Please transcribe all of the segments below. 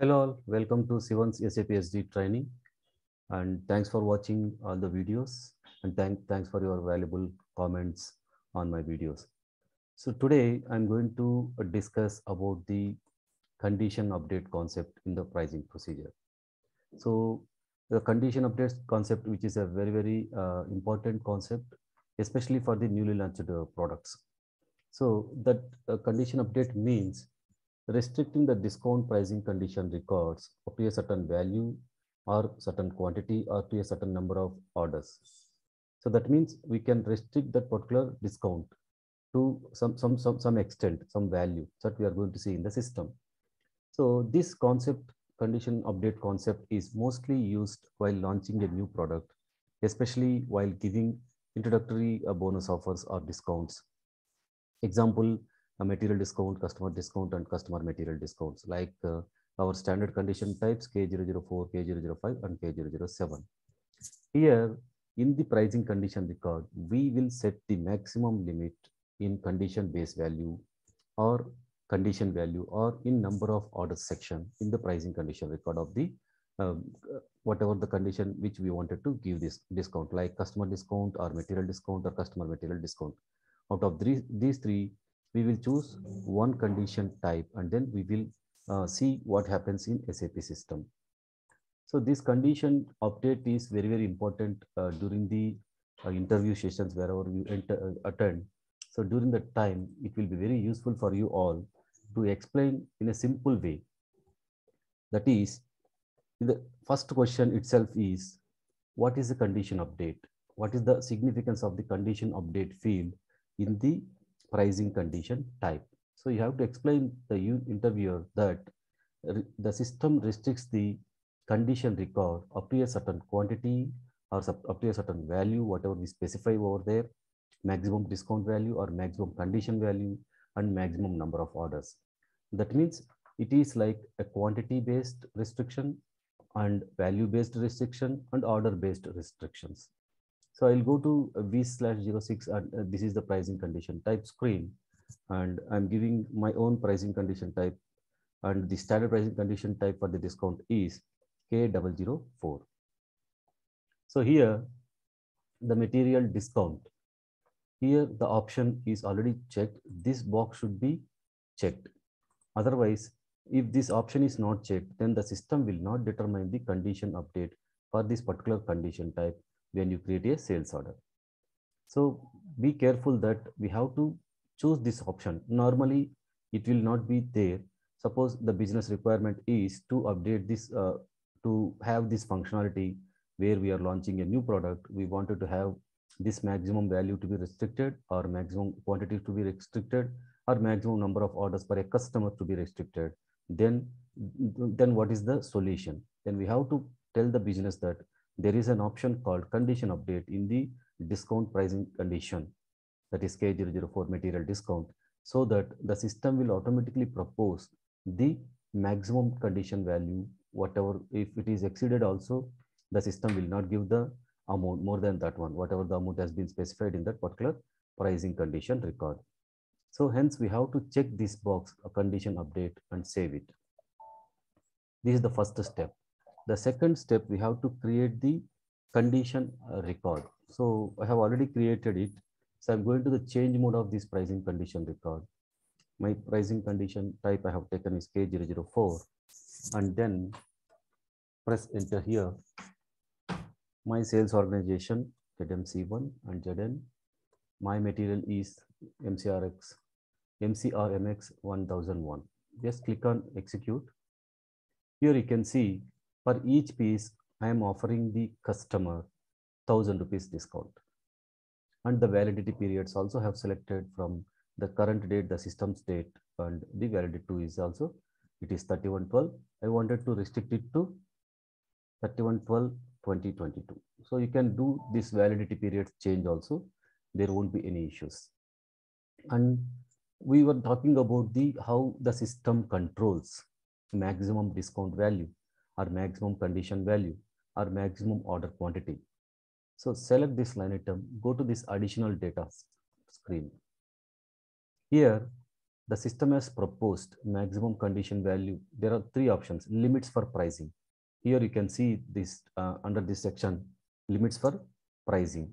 Hello all, welcome to Sivan's SAP SD training and thanks for watching all the videos and thank, thanks for your valuable comments on my videos. So today I'm going to discuss about the condition update concept in the pricing procedure. So the condition update concept, which is a very, very uh, important concept, especially for the newly launched uh, products. So that uh, condition update means restricting the discount pricing condition records up to a certain value or certain quantity or to a certain number of orders. So that means we can restrict that particular discount to some, some, some, some extent, some value that we are going to see in the system. So this concept, condition update concept is mostly used while launching a new product, especially while giving introductory uh, bonus offers or discounts. Example, a material discount, customer discount, and customer material discounts like uh, our standard condition types K004, K005, and K007. Here, in the pricing condition record, we will set the maximum limit in condition base value or condition value or in number of orders section in the pricing condition record of the um, whatever the condition which we wanted to give this discount like customer discount or material discount or customer material discount. Out of these, these three, we will choose one condition type and then we will uh, see what happens in SAP system. So this condition update is very, very important uh, during the uh, interview sessions wherever you enter, attend. So during that time, it will be very useful for you all to explain in a simple way. That is, the first question itself is, what is the condition update? What is the significance of the condition update field in the pricing condition type? So you have to explain the interviewer that the system restricts the condition record up to a certain quantity or up to a certain value, whatever we specify over there, maximum discount value or maximum condition value and maximum number of orders. That means it is like a quantity based restriction and value based restriction and order based restrictions. So I'll go to V slash 06 and uh, this is the pricing condition type screen and I'm giving my own pricing condition type and the standard pricing condition type for the discount is K004. So here the material discount here the option is already checked. This box should be checked. Otherwise, if this option is not checked, then the system will not determine the condition update for this particular condition type when you create a sales order. So be careful that we have to choose this option. Normally, it will not be there. Suppose the business requirement is to update this, uh, to have this functionality where we are launching a new product. We wanted to have this maximum value to be restricted or maximum quantity to be restricted or maximum number of orders per a customer to be restricted then then what is the solution then we have to tell the business that there is an option called condition update in the discount pricing condition that is k004 material discount so that the system will automatically propose the maximum condition value whatever if it is exceeded also the system will not give the amount more than that one, whatever the amount has been specified in that particular pricing condition record. So hence we have to check this box, a condition update and save it. This is the first step. The second step, we have to create the condition uh, record. So I have already created it. So I'm going to the change mode of this pricing condition record. My pricing condition type I have taken is K004 and then press enter here my sales organization ZMC1 and ZN. My material is MCRX, MCRMX 1001. Just click on execute. Here you can see for each piece, I am offering the customer 1000 rupees discount. And the validity periods also have selected from the current date, the system state, and the validity to is also, it is 3112. I wanted to restrict it to 3112 2022. So you can do this validity period change also. There won't be any issues. And we were talking about the how the system controls maximum discount value or maximum condition value or maximum order quantity. So select this line item, go to this additional data screen. Here, the system has proposed maximum condition value. There are three options, limits for pricing. Here you can see this uh, under this section, limits for pricing.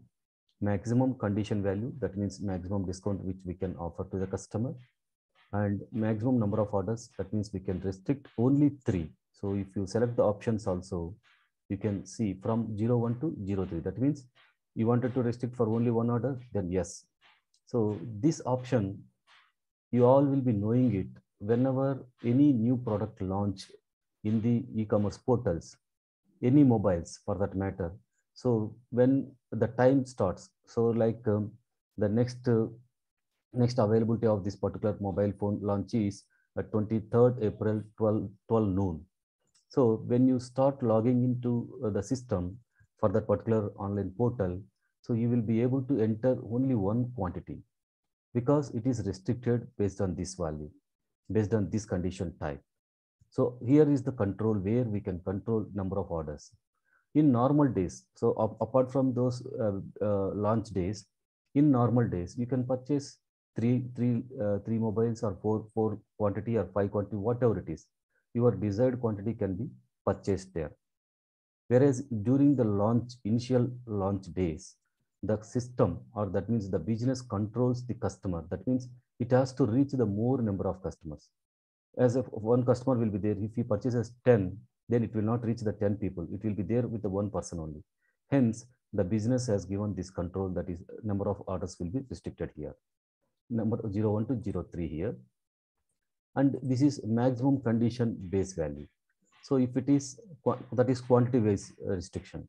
Maximum condition value, that means maximum discount which we can offer to the customer. And maximum number of orders, that means we can restrict only three. So if you select the options also, you can see from 01 to 03. That means you wanted to restrict for only one order, then yes. So this option, you all will be knowing it whenever any new product launch in the e-commerce portals, any mobiles for that matter. So when the time starts, so like um, the next uh, next availability of this particular mobile phone launch is at 23rd April 12, 12 noon. So when you start logging into uh, the system for that particular online portal, so you will be able to enter only one quantity because it is restricted based on this value, based on this condition type. So here is the control where we can control number of orders. In normal days, so apart from those uh, uh, launch days, in normal days, you can purchase three, three, uh, three mobiles or four, four quantity or five quantity, whatever it is your desired quantity can be purchased there. Whereas during the launch, initial launch days, the system or that means the business controls the customer. That means it has to reach the more number of customers. As if one customer will be there, if he purchases 10, then it will not reach the 10 people. It will be there with the one person only. Hence, the business has given this control that is number of orders will be restricted here. Number 01 to 03 here and this is maximum condition base value. So if it is, that is quantity based restriction.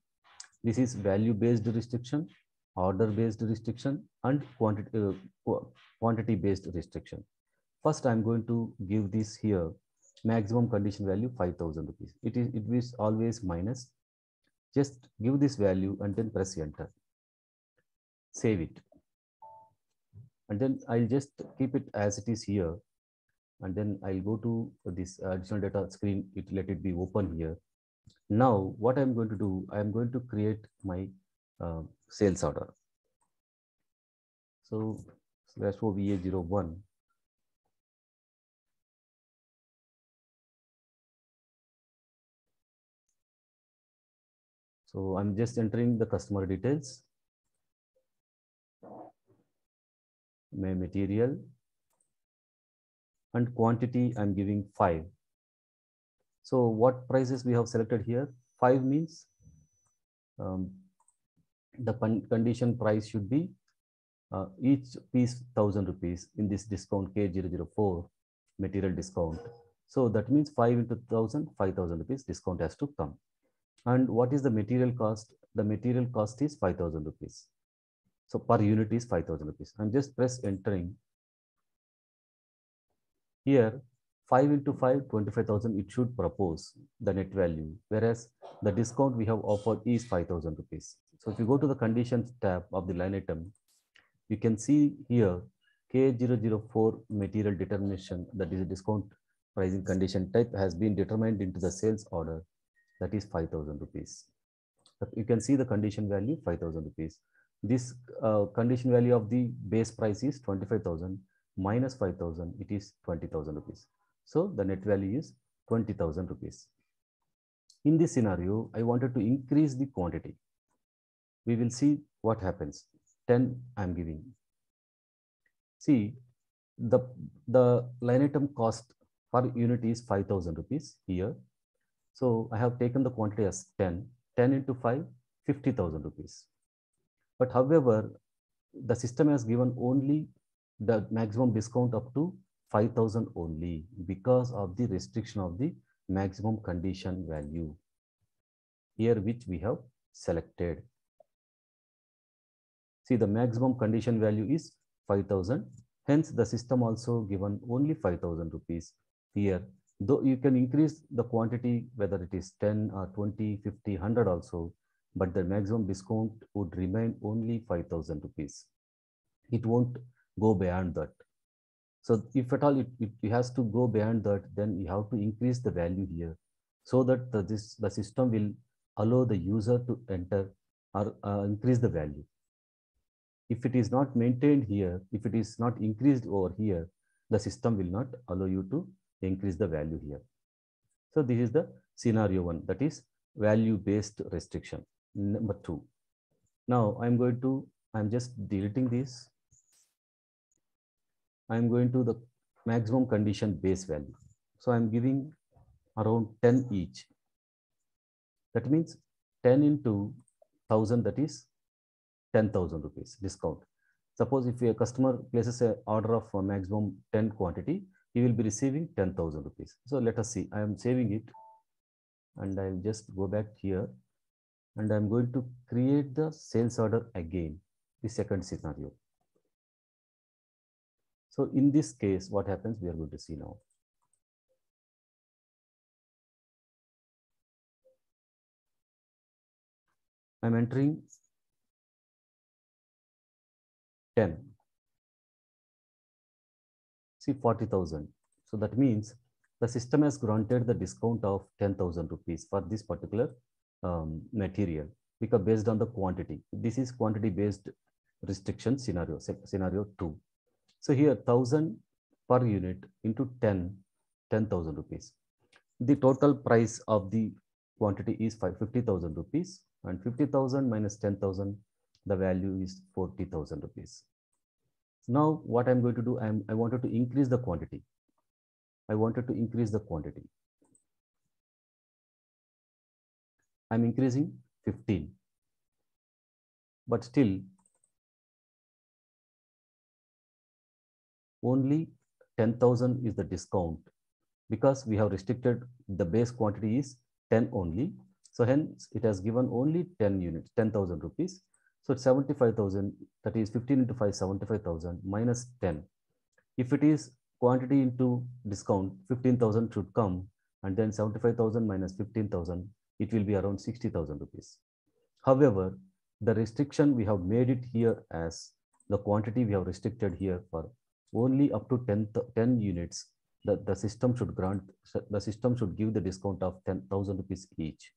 This is value based restriction, order based restriction and quantity, uh, quantity based restriction. First, I'm going to give this here maximum condition value 5000 rupees. It is, it is always minus. Just give this value and then press enter. Save it. And then I'll just keep it as it is here and then I'll go to this additional data screen, it, let it be open here. Now, what I'm going to do, I'm going to create my uh, sales order. So slash OVA01. So I'm just entering the customer details, my material, and quantity I'm giving five. So what prices we have selected here? Five means um, the condition price should be uh, each piece thousand rupees in this discount K004 material discount. So that means five into thousand, five thousand rupees discount has to come. And what is the material cost? The material cost is 5,000 rupees. So per unit is 5,000 rupees. And just press entering here, 5 into 5, 25,000, it should propose the net value, whereas the discount we have offered is 5,000 rupees. So if you go to the conditions tab of the line item, you can see here K004 material determination, that is a discount pricing condition type has been determined into the sales order, that is 5,000 rupees. You can see the condition value 5,000 rupees. This uh, condition value of the base price is 25,000 minus 5000 it is 20000 rupees. So the net value is 20000 rupees. In this scenario i wanted to increase the quantity. We will see what happens. 10 i'm giving. See the the line item cost per unit is 5000 rupees here. So i have taken the quantity as 10 10 into 5 50000 rupees. But however the system has given only the maximum discount up to 5000 only because of the restriction of the maximum condition value here which we have selected. See the maximum condition value is 5000 hence the system also given only 5000 rupees here. Though you can increase the quantity whether it is 10 or 20 50 100 also but the maximum discount would remain only 5000 rupees. It won't go beyond that. So if at all it, it, it, has to go beyond that, then you have to increase the value here so that the, this, the system will allow the user to enter or uh, increase the value. If it is not maintained here, if it is not increased over here, the system will not allow you to increase the value here. So this is the scenario one, that is value-based restriction. Number two. Now I'm going to, I'm just deleting this. I'm going to the maximum condition base value. So I'm giving around 10 each. That means 10 into 1000, that is 10,000 rupees discount. Suppose if a customer places an order of a maximum 10 quantity, he will be receiving 10,000 rupees. So let us see, I am saving it and I'll just go back here and I'm going to create the sales order again, the second scenario. So in this case, what happens, we are going to see now. I'm entering 10. See 40,000. So that means the system has granted the discount of 10,000 rupees for this particular um, material because based on the quantity. This is quantity based restriction scenario, scenario 2. So here 1000 per unit into 10, 10,000 rupees. The total price of the quantity is 50,000 rupees and 50,000 minus 10,000 the value is 40,000 rupees. Now what I'm going to do, I'm, I wanted to increase the quantity. I wanted to increase the quantity. I'm increasing 15. But still, only 10,000 is the discount because we have restricted the base quantity is 10 only. So hence it has given only 10 units, 10,000 rupees. So it's 75,000, that is 15 into 5, 75,000 minus 10. If it is quantity into discount, 15,000 should come and then 75,000 minus 15,000, it will be around 60,000 rupees. However, the restriction we have made it here as the quantity we have restricted here for only up to 10, 10 units, the, the system should grant, the system should give the discount of 10,000 rupees each.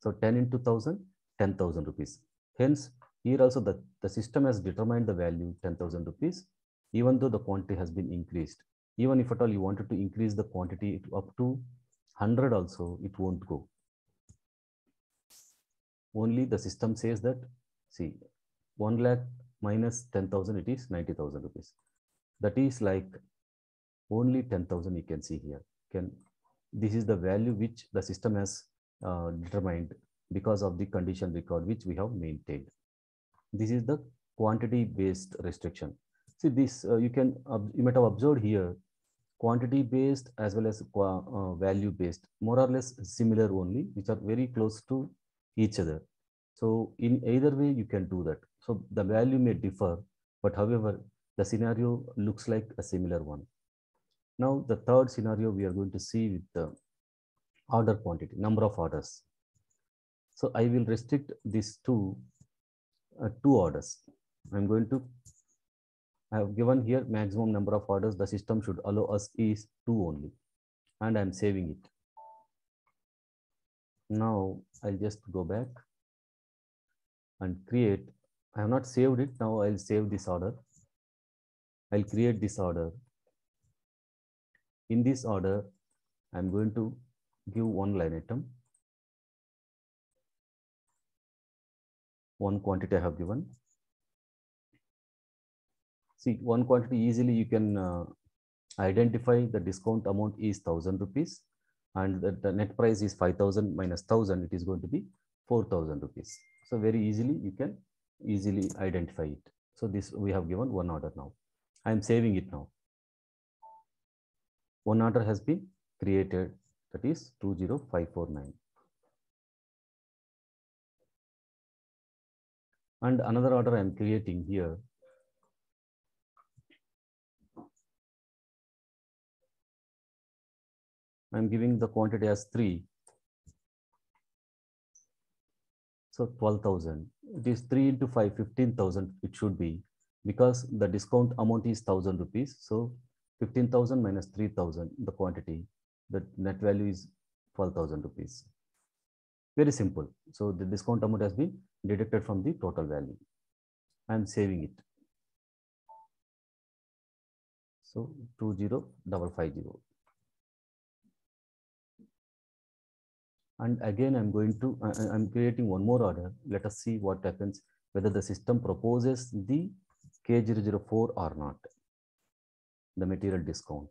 So 10 into 1000, 10,000 rupees. Hence, here also the, the system has determined the value 10,000 rupees, even though the quantity has been increased. Even if at all you wanted to increase the quantity up to 100 also, it won't go. Only the system says that, see, 1 lakh minus 10,000, it is 90,000 rupees. That is like only 10,000 you can see here. Can This is the value which the system has uh, determined because of the condition record which we have maintained. This is the quantity based restriction. See this, uh, you can, uh, you might have observed here, quantity based as well as uh, value based, more or less similar only, which are very close to each other. So in either way, you can do that. So the value may differ, but however, the scenario looks like a similar one. Now the third scenario we are going to see with the order quantity, number of orders. So I will restrict these two uh, two orders. I'm going to, I have given here maximum number of orders the system should allow us is two only. And I'm saving it. Now I'll just go back and create. I have not saved it. Now I'll save this order. I'll create this order. In this order, I'm going to give one line item one quantity I have given. See, one quantity easily you can uh, identify the discount amount is 1000 rupees and the, the net price is 5000 minus 1000, it is going to be 4000 rupees. So very easily you can easily identify it. So this we have given one order now. I am saving it now. One order has been created that is 20549. and another order I'm creating here. I'm giving the quantity as 3. So 12,000. It is 3 into 5, 15,000 it should be because the discount amount is 1,000 rupees. So 15,000 minus 3,000, the quantity, the net value is 12,000 rupees. Very simple. So the discount amount has been deducted from the total value. I am saving it. So 20550. And again, I'm going to, I, I'm creating one more order. Let us see what happens, whether the system proposes the K004 or not, the material discount.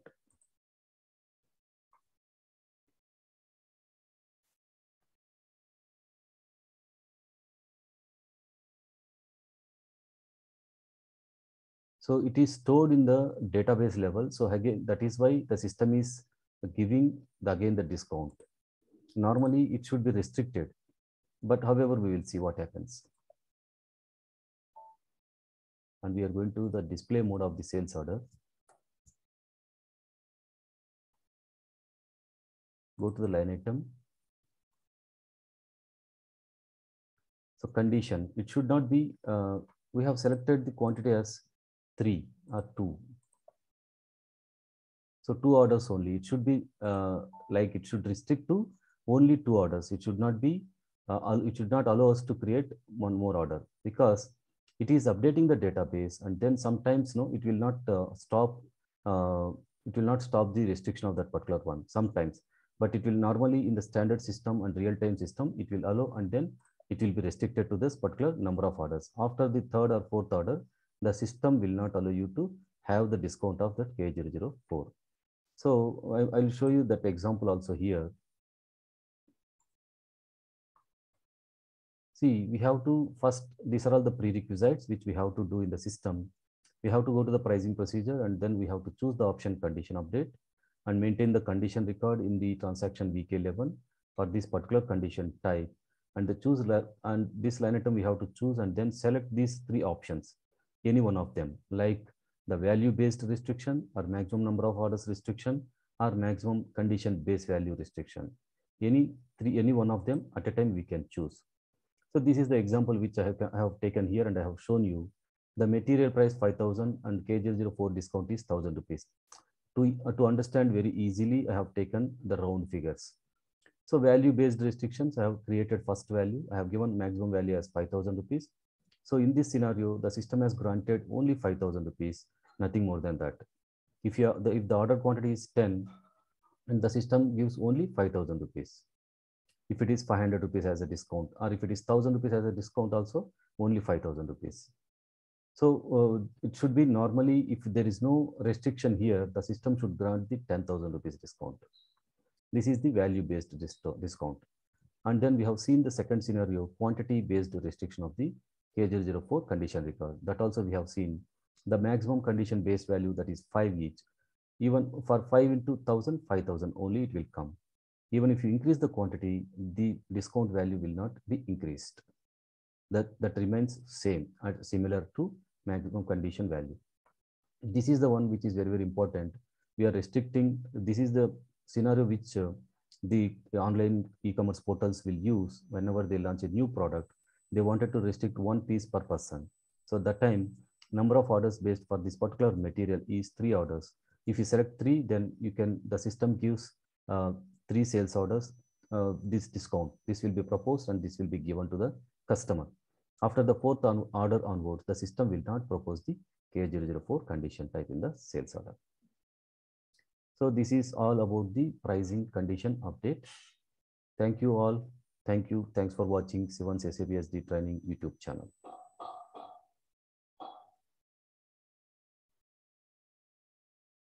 So it is stored in the database level. So again, that is why the system is giving the, again the discount. Normally it should be restricted, but however, we will see what happens. And we are going to the display mode of the sales order. Go to the line item. So condition, it should not be, uh, we have selected the quantity as three or two. So two orders only. It should be uh, like it should restrict to only two orders. It should not be, uh, it should not allow us to create one more order because it is updating the database and then sometimes no, it will not uh, stop, uh, it will not stop the restriction of that particular one sometimes, but it will normally in the standard system and real-time system, it will allow and then it will be restricted to this particular number of orders. After the third or fourth order, the system will not allow you to have the discount of that K004. So I, will show you that example also here. See, we have to first, these are all the prerequisites which we have to do in the system. We have to go to the pricing procedure and then we have to choose the option condition update and maintain the condition record in the transaction VK11 for this particular condition type. And the choose and this line item we have to choose and then select these three options any one of them, like the value-based restriction or maximum number of orders restriction or maximum condition-based value restriction. Any three, any one of them at a time we can choose. So this is the example which I have, I have taken here and I have shown you. The material price 5000 and K004 discount is 1000 rupees. To, uh, to understand very easily, I have taken the round figures. So value-based restrictions, I have created first value. I have given maximum value as 5000 rupees so in this scenario, the system has granted only 5,000 rupees, nothing more than that. If, you the, if the order quantity is 10, and the system gives only 5,000 rupees. If it is 500 rupees as a discount, or if it is 1,000 rupees as a discount also, only 5,000 rupees. So uh, it should be normally, if there is no restriction here, the system should grant the 10,000 rupees discount. This is the value-based discount. And then we have seen the second scenario, quantity-based restriction of the K004 condition record. That also we have seen the maximum condition based value that is 5 each. Even for 5 into 1000, 5000 only it will come. Even if you increase the quantity, the discount value will not be increased. That, that remains same and similar to maximum condition value. This is the one which is very, very important. We are restricting, this is the scenario which uh, the online e-commerce portals will use whenever they launch a new product they wanted to restrict one piece per person. So that time, number of orders based for this particular material is three orders. If you select three, then you can, the system gives uh, three sales orders, uh, this discount. This will be proposed and this will be given to the customer. After the fourth on order onwards, the system will not propose the K004 condition type in the sales order. So this is all about the pricing condition update. Thank you all. Thank you. Thanks for watching Sivan's SAP SD training YouTube channel.